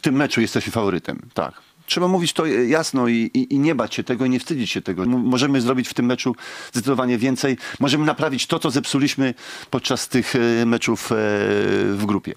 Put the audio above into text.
w tym meczu jesteśmy faworytem, tak. Trzeba mówić to jasno i, i, i nie bać się tego, i nie wstydzić się tego. Możemy zrobić w tym meczu zdecydowanie więcej. Możemy naprawić to, co zepsuliśmy podczas tych e, meczów e, w grupie.